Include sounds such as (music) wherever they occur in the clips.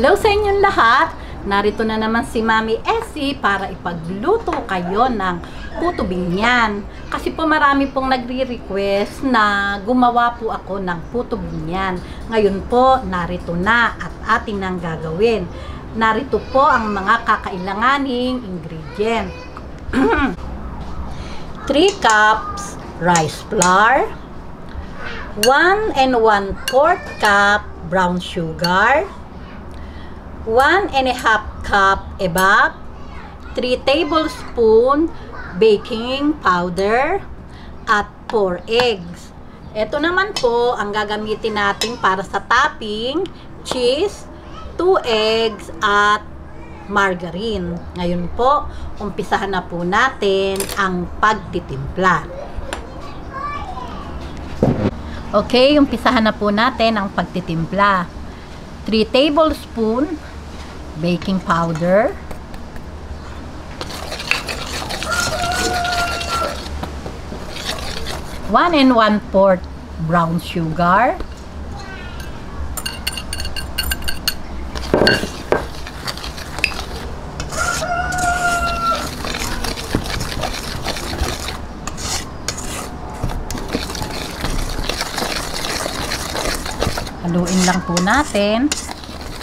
Hello sa inyong lahat! Narito na naman si Mami Essie para ipagluto kayo ng puto binyan. Kasi po marami pong nagre-request na gumawa po ako ng puto binyan. Ngayon po, narito na at ating nang gagawin. Narito po ang mga kakailanganing ingredient. 3 (clears throat) cups rice flour, 1 and 1 4 cup brown sugar, 1 and a half cup ebab, 3 tablespoon baking powder, at 4 eggs. Ito naman po ang gagamitin natin para sa topping, cheese, 2 eggs, at margarine. Ngayon po, umpisahan na po natin ang pagtitimpla. Okay, umpisahan na po natin ang pagtitimpla. 3 tablespoon baking powder. One and one fourth brown sugar. Haluin lang po natin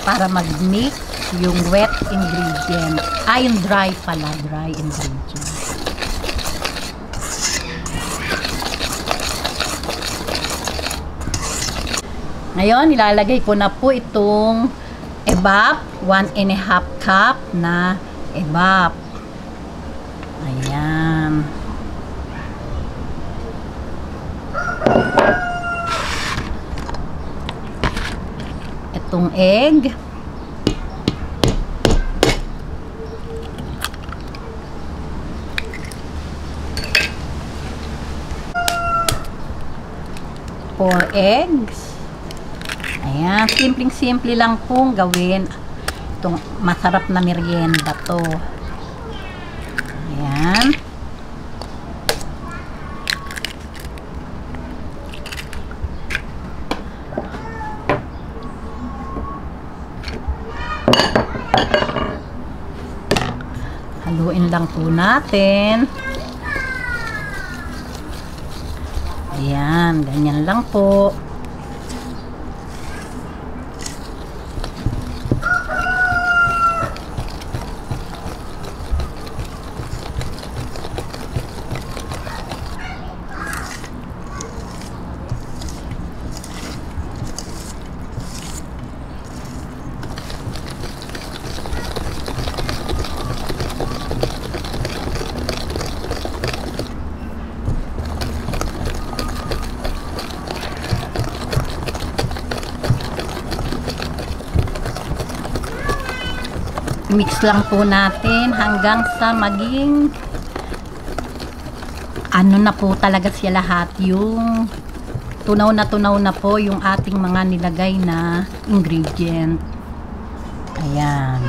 para mag-mix yung wet ingredient. Ah, yung dry pala, dry ingredient. Ngayon, ilalagay ko na po itong ebap, 1 and a half cup na ebap. Ayan. Itong egg. Four eggs. Ayan, simpleng-simple lang pong gawin. Itong masarap na merienda to. Ayan. Haluin lang po natin. Ayan, ganyan lang po. Mix lang po natin hanggang sa maging ano na po talaga siya lahat. Yung tunaw na tunaw na po yung ating mga nilagay na ingredient. Ayan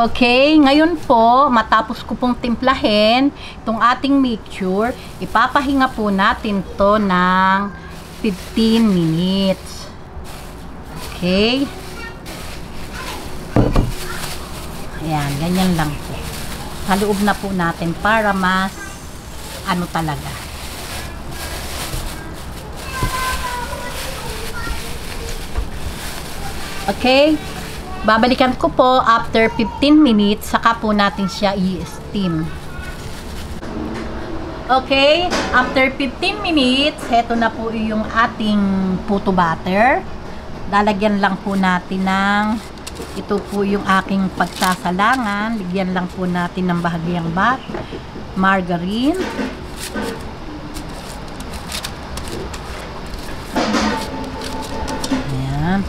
Okay, ngayon po, matapos ko pong timplahin itong ating mixture, ipapahinga po natin to ng 15 minutes. Okay. Ayan, ganyan lang po. Haloob na po natin para mas ano talaga. Okay. Babalikan ko po after 15 minutes, saka po natin siya i-steam. Okay, after 15 minutes, heto na po yung ating puto butter. Lalagyan lang po natin ng, ito po yung aking pagsasalangan. Bigyan lang po natin ng bahagyang bat, margarine. Ayan.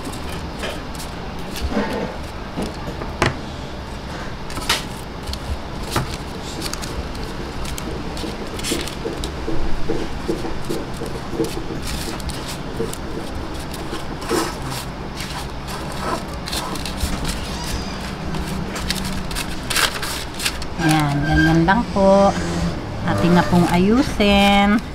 Ganyan lang po. Atin na pong ayusin.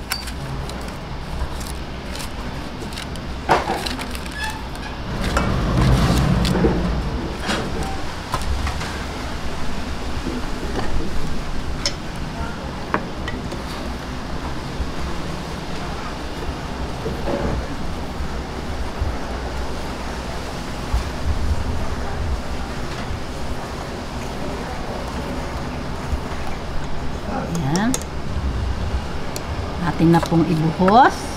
Ayan. Atin na pong ibuhos.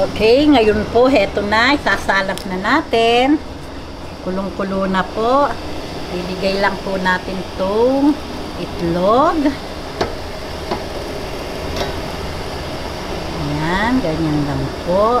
Okay, ngayon po, heto na, isasalap na natin. Kulong-kulo na po. Bibigay lang po natin tong itlog. Ayan, ganyan lang po.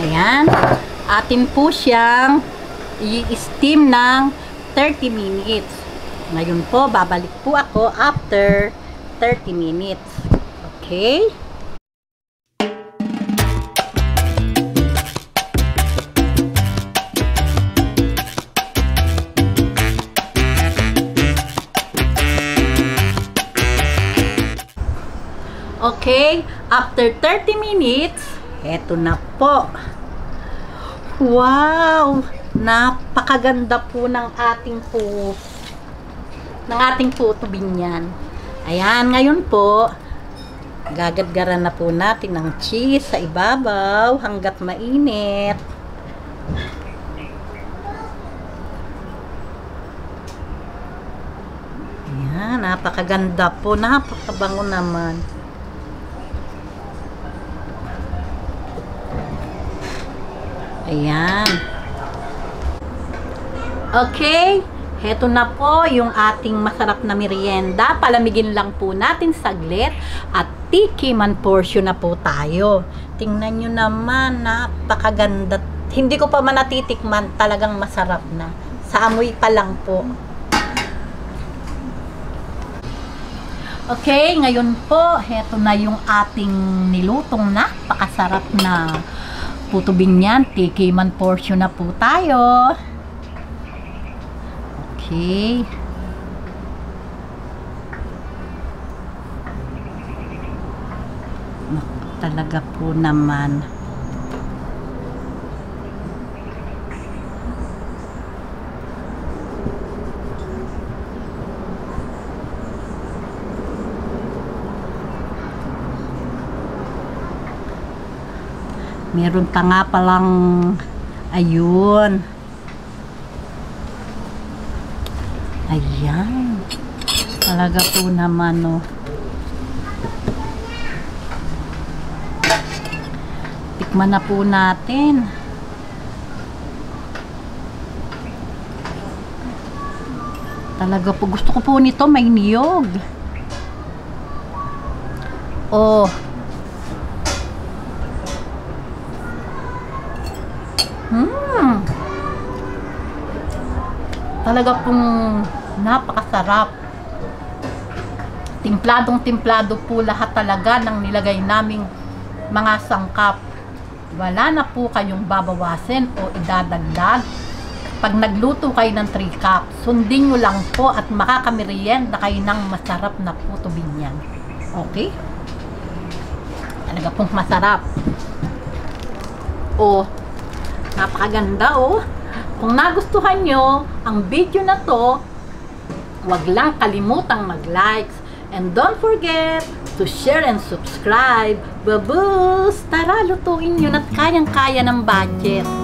Ayan. Atin po siyang i-steam ng 30 minutes. Ngayon po, babalik po ako after 30 minutes. Okay? Okay, after 30 minutes, eto na po. Wow! Napakaganda po ng ating po ng ating po tubinyan. Ayan, ngayon po, gagadgaran na po natin ng cheese sa ibabaw hanggat mainit. Ayan, napakaganda po. Napakabango naman. Ayan. Okay. Heto na po yung ating masarap na merienda. Palamigin lang po natin saglit at tikiman portion na po tayo. Tingnan nyo naman, napakaganda. Hindi ko pa man natitikman, talagang masarap na. Sa amoy pa lang po. Okay, ngayon po, heto na yung ating nilutong napakasarap na puto binyan. Tikiman portion na po tayo. Okay. Talaga po naman. Meron pa nga palang ayun. Ayan. Talaga po naman, no. Tikman na po natin. Talaga po. Gusto ko po nito may niyog. Oh. Hmm. Talaga pong napakasarap. Timpladong timplado po lahat talaga ng nilagay naming mga sangkap. Wala na po kayong babawasin o idadagdag. Pag nagluto kayo ng 3 cups, sundin nyo lang po at makakamerienda kayo ng masarap na puto binyan. Okay? Talaga pong masarap. Oh, napakaganda oh. Kung nagustuhan nyo ang video na to, wag lang kalimutang mag-likes. And don't forget to share and subscribe. Babus! Tara, lutuin nyo na't kayang-kaya ng budget.